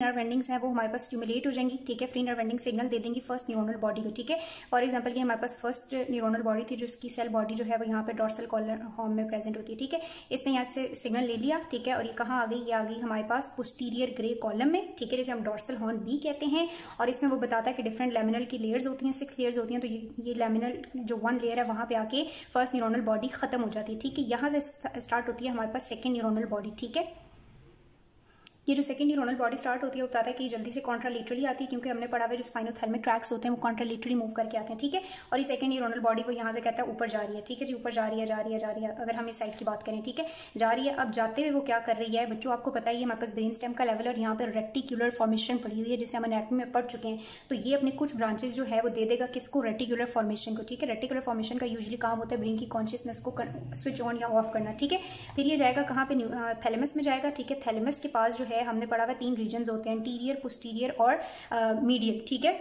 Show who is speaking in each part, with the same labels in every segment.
Speaker 1: Nerve endings हैं, वो हमारे पास स्टिमुलेट हो जाएँगी, ठीक है? फ्री नर्व एंडिंग सिग्नल दे देंगी फ़र्स्ट न्यूरोनल बॉडी को, ठीक है? फॉर एग्जांपल ये हमारे पास फ़र्स्ट न्यूरोनल बॉडी थी, जिसकी सेल बॉडी जो है, वो यहाँ पे डॉर्सल कॉलर हॉर्म में प्रेजेंट होती है, ठीक है? इसने यहाँ से सिग्नल ले लिया, ठीक है? और ये कहाँ आ गई? ये आ गई हमारे पास पोस्टीरियर ग्रे कॉलम में, ठीक है? जैसे हम डॉर्सल हॉर्न बी कहते हैं। और इसमें वो बताता है कि डिफरेंट लेमिनल की लेयर्स होती हैं सिक्स लेयर्स होती हैं तो ये लेमिनल जो वन लेयर है, वहाँ पे आके फ़र्स्ट न्यूरोनल बॉडी खत्म हो जाती है, ठीक है? यहाँ से स्टार्ट होती है हमारे पास सेकेंड न्यूरोनल बॉडी ठीक है? ये जो सेकंड न्यूरोनल बॉडी स्टार्ट होती है, वो बताता है कि जल्दी से कॉन्ट्रालिटरली आती है, क्योंकि हमने पढ़ा हुआ जो स्पाइनोथर्मिक ट्रैक्स होते हैं, वो कॉन्ट्रालिटरली मूव करके आते हैं, ठीक है? और ये सेकंड न्यूरोनल बॉडी को यहाँ से कहता है, ऊपर जा रही है, ठीक है जी? ऊपर जा रही है, जा रही है, जा रही है, अगर हम इस साइड की बात करें, ठीक है? जा रही है, अब जाते हुए वो क्या कर रही है? बच्चों, आपको पता ही है, हमारे पास ब्रेन स्टेम का लेवल और यहाँ पर रेटिकुलर फॉर्मेशन पड़ी हुई है, जिसे हम एनेटमी में पढ़ चुके हैं। तो ये अपने कुछ ब्रांचेस जो है, वो दे देगा किसको? रेटिकुलर फॉर्मेशन को, ठीक है? रेटिकुलर फॉर्मेशन का यूजली काम होता है ब्रेन की कॉन्शियसनेस को स्विच ऑन या ऑफ़ करना, ठीक है? फिर ये जाएगा कहाँ पे? थैलेमस में जाएगा, ठीक है? थैलेमस के पास जो है हमने पढ़ा हुआ तीन रीजन होते हैं इंटीरियर पोस्टीरियर और मीडियल ठीक है?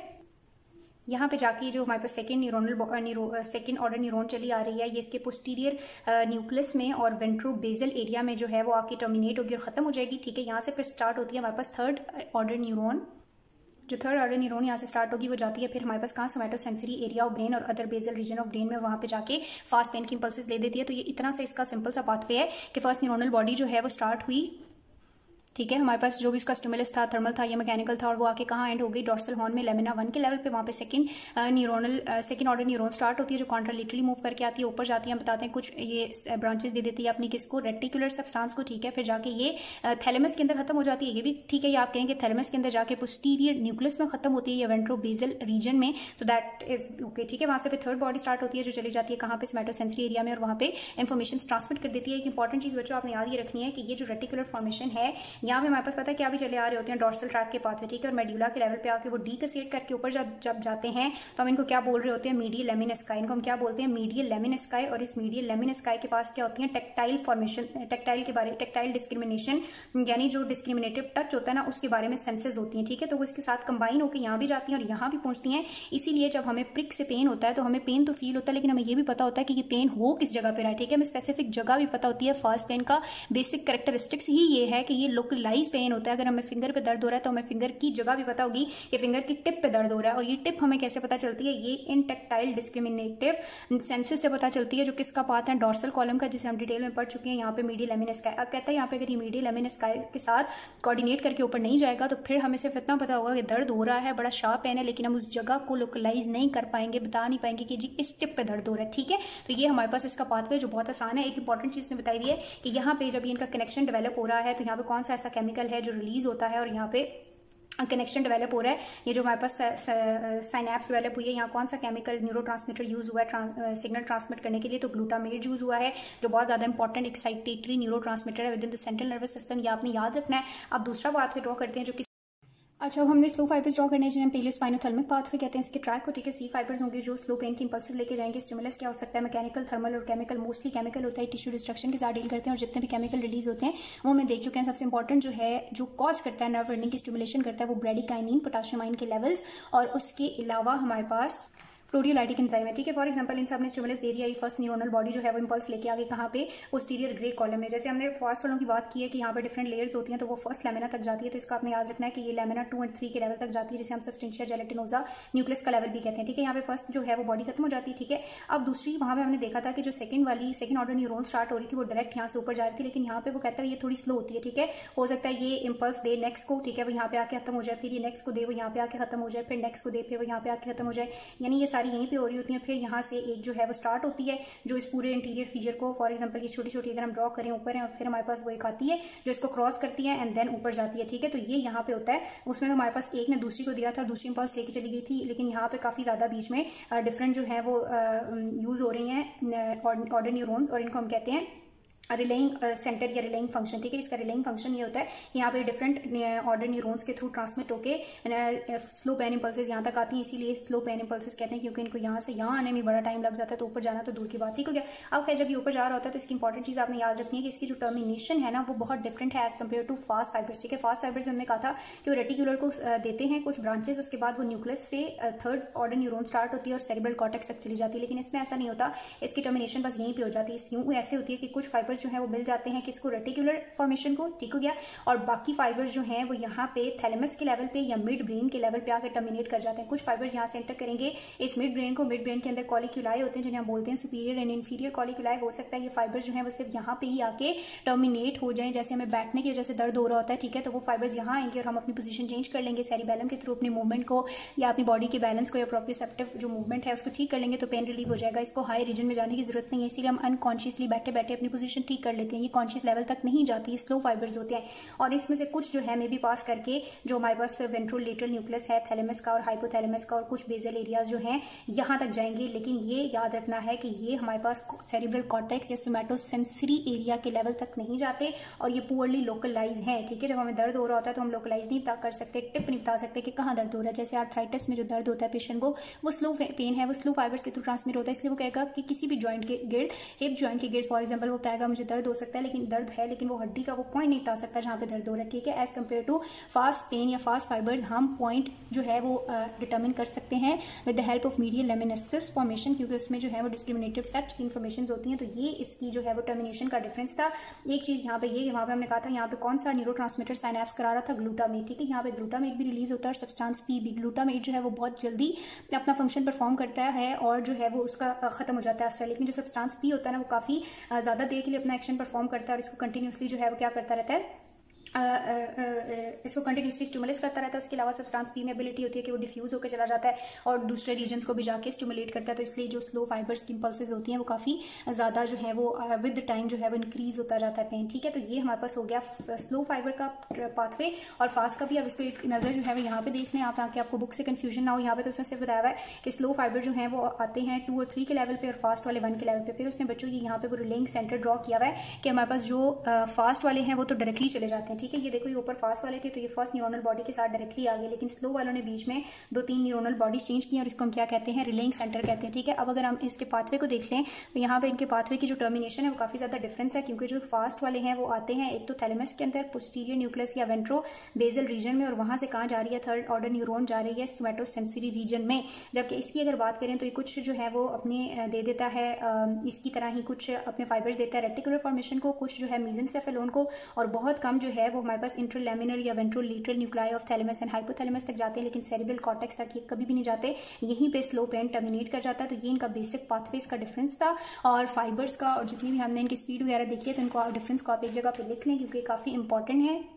Speaker 1: यहाँ पे जाके जो हमारे पास second neuronal second order neuron चली आ रही है, ये इसके पोस्टीरियर न्यूक्लियस में और वेंट्रो बेजल एरिया में जो है, वो आके टर्मिनेट होगी और ख़त्म हो जाएगी, ठीक है? यहाँ से फिर स्टार्ट होती है हमारे पास थर्ड ऑर्डर न्यूरोन जो थर्ड ऑर्डर न्यूरोन यहाँ से स्टार्ट होगी, वो जाती है फिर हमारे पास कहाँ? Somato sensory area of brain और other basal region of brain में वहाँ पे जाके फास्ट पेन की इंपल्सेस ले देती है। तो ये इतना सा इसका सिंपल सा पाथवे है कि फ़र्स्ट न्यूरोनल बॉडी जो है, वो स्टार्ट हुई ठीक है, हमारे पास जो भी इसका स्टिमुलस था थर्मल था, या मैकेनिकल था, और वो आके कहाँ एंड हो गई? डॉर्सल हॉर्न में लेमिना वन के लेवल पे, वहाँ पे second neuronal second order neuron start होती है, जो कॉन्ट्रालिटरली मूव करके आती है, ऊपर जाती है, हम बताते हैं कुछ ये ब्रांचेस दे देती है अपनी किसको रेटिकुलर सब्सटांस को, ठीक है, फिर जाके ये थैलेमस के अंदर खत्म हो जाती है, ये भी ठीक है, ये आप कहेंगे थैलेमस के अंदर जाके पोस्टीरियर न्यूक्लियस में खत्म होती है, या वेंट्रो बेजल रीजन में तो दैट इज़ ओके ठीक है, वहाँ से फिर थर्ड बॉडी स्टार्ट होती है, जो चली जाती है कहाँ पे स्मेटोसेंसरी एरिया में, और वहाँ पे इन्फॉर्मेशन ट्रांसमिट कर देती है, एक इंपॉर्टेंट चीज़ बच्चों, आपने याद ये रखनी है कि ये जो रेटिकुलर फॉर्मेशन है यहाँ पे हमारे पास पता है क्या भी चले आ रहे होते हैं डॉर्सल ट्रैक के पाथ ठीक है? और मेड्यूला के लेवल पे आके वो डी कसेट करके ऊपर जब जब जाते हैं तो हम इनको क्या बोल रहे होते हैं? मीडियल लेमिन स्काई इनको हम क्या बोलते हैं? मीडियल लेमिन स्काई और इस मीडियल लेमिन स्काई के पास क्या होती है? टेक्टाइल फॉर्मेशन टेक्टाइल के बारे टेक्टाइल डिस्क्रिमिनेशन यानी जो डिस्क्रिमिनेटिव टच होता है ना, उसके बारे में सेंसेज होती हैं, ठीक है? तो वो इसके साथ कंबाइन होकर यहाँ भी जाती हैं और यहाँ भी पहुँचती हैं। इसीलिए जब हमें प्रिक से पेन होता है तो हमें पेन तो फील होता है, लेकिन हमें ये भी पता होता है कि ये पेन हो किस जगह पर रहा है, ठीक है? हमें स्पेसिफिक जगह भी पता होती है फ़र्स्ट पेन का बेसिक करेक्टरिस्टिक्स ही ये है कि ये लोकलाइज पेन होता है। अगर हमें फिंगर पे दर्द हो रहा है तो हमें फिंगर की जगह भी पता होगी कि फिंगर की टिप पे दर्द हो रहा है। और ये टिप हमें कैसे पता चलती है? ये इन टेक्टाइल डिस्क्रिमिनेटिव सेंसेस से पता चलती है, जो किसका पाथ है? डॉर्सल कॉलम का, जिसे हम डिटेल में पढ़ चुके हैं। यहाँ पे मीडियल लेमिन स्काई अब कहता है यहाँ पे अगर ये मीडियल लेमिन स्काई के साथ कोऑर्डिनेट करके ऊपर नहीं जाएगा तो फिर हमें सिर्फ़ इतना पता होगा कि दर्द हो रहा है, बड़ा शार्प पेन है, लेकिन हम उस जगह को लोकलाइज नहीं कर पाएँगे, बता नहीं पाएँगे कि जी इस टिप पे दर्द हो रहा है। ठीक है? तो ये हमारे पास इसका पाथवे जो बहुत आसान है। एक इंपॉर्टेंट चीज़ ने बताई हुई है कि यहाँ पे जब ये इनका कनेक्शन डेवलप हो रहा है तो यहाँ पे कौन सा ऐसा केमिकल है जो रिलीज़ होता है और यहाँ पे कनेक्शन डेवलप हो रहा है। ये जो हमारे पास साइनैप्स डेवलप हुई है, यहाँ कौन सा केमिकल न्यूरो यूज़ हुआ है ट्रांस सिग्नल ट्रांसमिट करने के लिए? तो ग्लूटामेट यूज़ हुआ है, जो बहुत ज़्यादा इंपॉर्टेंट एक्साइटेटरी न्यूरो है within the central nervous system ये आपने याद रखना है। अब दूसरा बात फिर ड्रॉ करते हैं जो अच्छा अब हमने स्लो फाइबर्स ड्रॉ करने जिन्हें स्पाइनो स्पाइनोथर्मिक पाथ पे कहते हैं। इसके ट्रैक को ठीक है सी फाइबर्स होंगे जो स्लो पेन के इंपल्स लेके जाएँगे। स्टिमुलस क्या हो सकता है? मैकेनिकल थर्मल और केमिकल मोस्टली केमिकल होता है। टिश्यू डिस्ट्रक्शन के साथ डील करते हैं और जितने भी केमिकल रिलीज़ होते हैं, वो हमें देख चुके हैं। सबसे इंपॉर्टेंट जो है, जो कॉज करता है नर्व रनिंग की स्टिमुलेशन करता है, वो ब्रेडिकाइनिन पोटाशियम आइन के लेवल्स और उसके अलावा हमारे पास प्रोडियोलाइटिक एंजाइम है, ठीक है? फॉर एग्जांपल इन सबने स्टिमुलस दे दिया फ़र्स्ट न्यूरोनल बॉडी जो है वो इंपल्स लेके आगे कहाँ पे? पोस्टीरियर ग्रे कॉलम में। जैसे हमने फ़र्स्ट वालों की बात की है कि यहाँ पे डिफरेंट लेयर्स होती हैं तो वो फ़र्स्ट लेमिना तक जाती है तो इसका आपने याद रखना है कि ये लेमिना टू एंड थ्री के लेवल तक जाती है, जिसे हम सब्सटेंशिया जेलेटिनोजा न्यूक्लियस का लेवल भी कहते हैं, ठीक है? यहाँ पे फ़र्स्ट जो है वो बॉडी खत्म हो जाती है, ठीक है? अब दूसरी, वहाँ पे हमने देखा था कि जो सेकंड वाली सेकंड ऑर्डर न्यूरोन स्टार्ट हो रही थी, वो डायरेक्ट यहाँ से ऊपर जा रही थी, लेकिन यहाँ पे वो कहता है ये थोड़ी स्लो होती है, ठीक है? हो सकता है ये इंपल्स दे नेक्स्ट को, ठीक है? वो यहाँ पे आके खत्म हो जाए, फिर ये नेक्स्ट को दे, वो यहाँ पे आके खत्म हो जाए, फिर नेक्स्ट को दे, फिर वो यहाँ पे आके खत्म हो जाए। यानी ये सारी यहीं पे हो रही होती हैं। फिर यहाँ से एक जो है वो स्टार्ट होती है, जो इस पूरे इंटीरियर फीचर को फॉर एग्ज़ाम्पल ये छोटी छोटी अगर हम ड्रॉ करें ऊपर है और फिर हमारे पास वो एक आती है, जो इसको क्रॉस करती है एंड देन ऊपर जाती है, ठीक है? तो ये यहाँ पे होता है। उसमें हमारे पास एक ने दूसरी को दिया था, दूसरी पास लेके चली गई थी, लेकिन यहाँ पे काफ़ी ज़्यादा बीच में डिफरेंट जो है वो यूज़ हो रही हैं ऑर्डर न्यूरोन्स और इनको हम कहते हैं रिलेइंग सेंटर या रिलेइंग फ़ंक्शन ठीक है? इसका रिलेइंग फ़ंक्शन ये होता है, यहाँ पे डिफरेंट ऑर्डर न्यूरोन्स के थ्रू ट्रांसमिट होकर स्लो पेन इंपल्सेस यहाँ तक आती हैं, इसीलिए स्लो पेन इंपल्सेस कहते हैं, क्योंकि इनको यहाँ से यहाँ आने में बड़ा टाइम लग जाता है तो ऊपर जाना तो दूर की बात, ठीक हो गया? अब खैर, जब ये ऊपर जा रहा होता है तो इसकी इंपॉर्टेंट चीज़ आपने याद रखनी है कि इसकी जो टर्मिनेशन है ना, वो बहुत डिफरेंट है as compared to fast fibres ठीक है? फास्ट फाइबर्स हमने कहा था कि वो रेटिकुलर को देते हैं कुछ ब्रांचेस उसके बाद वो न्यूक्लियस से थर्ड ऑर्डर न्यूरोन स्टार्ट होती है और सेरिबल कॉटेक्स तक चली जाती है, लेकिन इसमें ऐसा नहीं होता, इसकी टर्मिनेशन बस यहीं पर हो जाती है यूँ ऐसे होती है कि कुछ फाइबर फाइबर्स जो है वो मिल जाते हैं, किसको? रेटिकुलर फॉर्मेशन को। ठीक हो गया। और बाकी फाइबर्स जो हैं, वो यहाँ पे थैलेमस के लेवल पे या मिड ब्रेन के लेवल पे आकर टर्मिनेट कर जाते हैं। कुछ फाइबर्स यहाँ से एंटर करेंगे। इस मिड ब्रेन को मिड ब्रेन के अंदर कॉलिक्यूलाई होते हैं, जिन्हें हम बोलते हैं सुपीरियर एंड इन्फीरियर कॉलिक्यूलाई हो सकता है ये फाइबर्स जो है, वो सिर्फ़ यहाँ पे ही आके टर्मिनेट हो जाए। जैसे हमें बैठने की वजह से दर्द हो रहा होता है, ठीक है? तो वो फाइबर्स यहाँ आएँगे और हम अपनी पोजीशन चेंज कर लेंगे बैलम के थ्रू अपने मूवमेंट को या अपनी बॉडी के बैलेंस को या प्रोप्रिसेप्टिव जो मूवमेंट है, उसको ठीक कर लेंगे तो पेन रिलीव हो जाएगा। इसको हाई रीजन में जाने की ज़रूरत नहीं है। इसीलिए हम अनकॉन्शियसली बैठे बैठे अपनी पोजीशन ठीक कर लेते हैं, ये कॉन्शियस लेवल तक नहीं जाती स्लो फाइबर्स होते हैं। और इसमें से कुछ जो है, मे भी पास करके, जो हमारे पास वेंट्रोल लेटरल न्यूक्लियस है थैलेमस का और हाइपोथैलेमस का और कुछ बेजल एरियाज़ जो हैं, यहाँ तक जाएँगे। लेकिन ये याद रखना है कि ये हमारे पास सेरिब्रल कॉटेक्स या सोमेटोसेंसरी एरिया के लेवल तक नहीं जाते और ये पुअरली लोकलाइज हैं, ठीक है? जब हमें दर्द हो रहा होता है तो हम लोकलाइज नहीं बता कर सकते टिप नहीं बता सकते कि कहाँ दर्द हो रहा है। जैसे आर्थराइटिस में जो दर्द होता है पेशेंट को, वो स्लो पेन है, वो स्लो फाइबर्स के थ्रू ट्रांसमिट होता है। इसलिए वो कहेगा कि किसी भी जॉइंट के गिर्द हिप जॉइंट के गिर्द फॉर एग्ज़ाम्पल वो कहेगा मुझे दर्द हो सकता है, लेकिन दर्द है, लेकिन वो हड्डी का वो पॉइंट नहीं बता सकता जहाँ पे दर्द हो रहा है, ठीक है? As compared to fast pain या फास्ट फाइबर्स हम पॉइंट जो है वो डिटर्मिन कर सकते हैं with the help of medial lemniscus formation क्योंकि उसमें जो है वो डिस्क्रिमिनेटिव टच की इन्फॉर्मेशन होती हैं तो ये इसकी जो है वो टर्मिनेशन का डिफरेंस था। एक चीज़ यहाँ पे, ये यहाँ पे हमने कहा था, यहाँ पे कौन सा न्यूरो ट्रांसमीटर साइनैप्स करा रहा था? ग्लूटामेट ठीक है? यहाँ पे ग्लूटामेट भी रिलीज़ होता है और सब्सटेंस पी भी ग्लूटामेट जो है वो बहुत जल्दी अपना फ़ंक्शन परफॉर्म करता है और जो है वो उसका ख़त्म हो जाता है असर लेकिन जो सब्सटेंस पी होता है ना, वो काफ़ी ज़्यादा देर के लिए अपना एक्शन परफॉर्म करता है और इसको कंटिन्यूसली जो है वो क्या करता रहता है? इसको कंटिन्यूसली स्टिमुलेट करता रहता है, उसके अलावा सब्सटेंस पी में एबिलिटी होती है कि वो डिफ्यूज होकर चला जाता है और दूसरे रीजन को भी जाके स्टिमुलेट करता है तो इसलिए जो स्लो फाइबर्स की इंपल्सेज होती हैं, वो काफ़ी ज़्यादा जो है वो विद टाइम जो है वो इंक्रीज होता जाता है पेन ठीक है? तो ये हमारे पास हो गया स्लो फाइबर का पाथवे और फास्ट का भी। अब इसको एक नज़र जो है वो यहाँ पे देख लें आप, ताकि आपको बुक से कन्फ्यूज़न ना हो। यहाँ पे तो उसने सिर्फ़ बताया हुआ है कि स्लो फाइबर जो है वो आते हैं टू और थ्री के लेवल पे और फास्ट वाले वन के लेवल पे। फिर उसने बच्चों की यहाँ पे वो रिलेइंग सेंटर ड्रॉ किया हुआ है कि हमारे पास जो फास्ट वाले हैं वो तो डायरेक्टली चले जाते हैं, ठीक है, ये देखो, ये ऊपर फास्ट वाले थे तो ये फ़र्स्ट न्यूरोनल बॉडी के साथ डायरेक्टली आ गए, लेकिन स्लो वालों ने बीच में दो तीन न्यूरोनल बॉडीज चेंज की और इसको हम क्या कहते हैं? रिलेइंग सेंटर कहते हैं, ठीक है? अब अगर हम इसके पाथवे को देख लें तो यहाँ पर इनके पाथवे की जो टर्मिनेशन है, वो काफ़ी ज़्यादा डिफरेंस है, क्योंकि जो फास्ट वाले हैं, वो आते हैं, एक तो थैलेमस के अंदर पोस्टीरियर न्यूक्लियस या वेंट्रो बेजल रीजन में, और वहाँ से कहाँ जा रही है? थर्ड ऑर्डर न्यूरोन जा रही है स्वेटोसेंसरी रीजन में। जबकि इसकी अगर बात करें तो ये कुछ जो है, वो अपने दे देता है इसकी तरह ही कुछ अपने फाइबर्स देता है रेटिकुलर फॉर्मेशन को, कुछ जो है मीजन सेफेलोन को, और बहुत कम जो है वो हमारे पास इंट्रोलेमिनर या ventro lateral nuclei of thalamus and hypothalamus तक जाते हैं, लेकिन सेरिब्रल कॉटेक्स तक ये कभी भी नहीं जाते। यहीं पे स्लो पेन टर्मिनेट कर जाता है तो ये इनका बेसिक पाथवेज का डिफरेंस था। और फाइबर्स का, और जितनी भी हमने इनकी स्पीड वगैरह देखी है तो इनको डिफरेंस को आप एक जगह पर लिख लें, क्योंकि काफ़ी इंपॉर्टेंट है।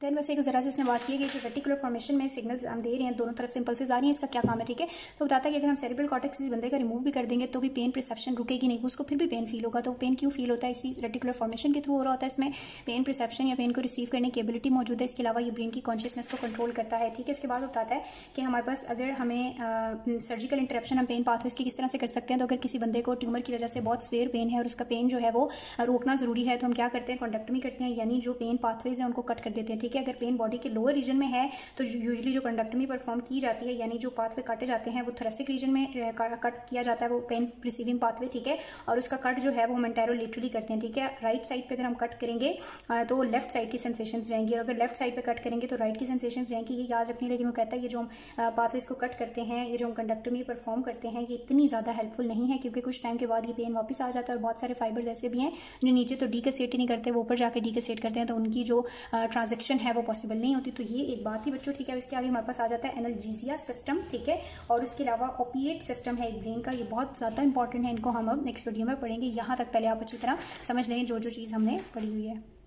Speaker 1: देन वैसे एक ज़रा से उसने बात की है कि रेटिकुलर फॉर्मेशन में सिग्नल्स हम दे रहे हैं, दोनों तरफ़ से इंपल्सेस आ रही हैं, इसका क्या काम है, ठीक है? तो बताता है कि अगर हम सेरिब्रल कॉटेक्स बंदे का रिमूव भी कर देंगे तो भी पेन प्रिसेप्शन रुकेगी नहीं, उसको फिर भी पेन फील होगा। तो पेन क्यों फील होता है? इसी रेटिकुलर फॉर्मेशन के थ्रू हो रहा होता है, इसमें पेन प्रिसेप्शन या पेन को रिसीव करने की एबिलिटी मौजूद है। इसके अलावा ये ब्रेन की कॉन्शियसनेस को कंट्रोल करता है, ठीक है? इसके बाद बताता है कि हमारे पास अगर हमें सर्जिकल इंटरप्शन हम पेन पाथवेज की किस तरह से कर सकते हैं तो अगर किसी बंदे को ट्यूमर की वजह से बहुत स्वेयर पेन है और उसका पेन जो है वो रोकना ज़रूरी है तो हम क्या करते हैं? कॉन्डक्टमी करते हैं, यानी जो पेन पाथवेज है उनको कट कर देते हैं, ठीक है अगर पेन बॉडी के लोअर रीजन में है तो यूजली जो कंडक्टमी परफॉर्म की जाती है, यानी जो पाथवे काटे जाते हैं, वो थोरेसिक रीजन में कट किया जाता है, वो पेन रिसीविंग पाथवे ठीक है? और उसका कट जो है, वो हम एंटायरो लिटरली करते हैं, ठीक है? राइट साइड पर अगर हम कट करेंगे तो लेफ़्ट साइड की सेंसेशन जाएँगी, और अगर लेफ़्ट साइड पर कट करेंगे तो राइट की सेंसेशन जाएँगी। ये याद रखने लेकिन वो कहता है, ये जो हम पाथवेज को कट करते हैं, ये जो हम कंडक्टमी परफॉर्म करते हैं, ये इतनी ज़्यादा हेल्पफुल नहीं है, क्योंकि कुछ टाइम के बाद ये पेन वापस आ जाता है, और बहुत सारे फाइबर्स ऐसे भी हैं, जो नीचे तो डी ही नहीं करते, वो ऊपर जाकर डी करते हैं तो उनकी जो ट्रांजेक्शन है, वो पॉसिबल नहीं होती तो ये एक बात ही बच्चों, ठीक है? इसके आगे हमारे पास आ जाता है एनर्जीजिया सिस्टम ठीक है? और उसके अलावा ओपिएट सिस्टम है ब्रेन का, ये बहुत ज़्यादा इंपॉर्टेंट है, इनको हम अब नेक्स्ट वीडियो में पढ़ेंगे। यहाँ तक पहले आप अच्छी तरह समझ लेंगे जो जो चीज़ हमने पढ़ी हुई है।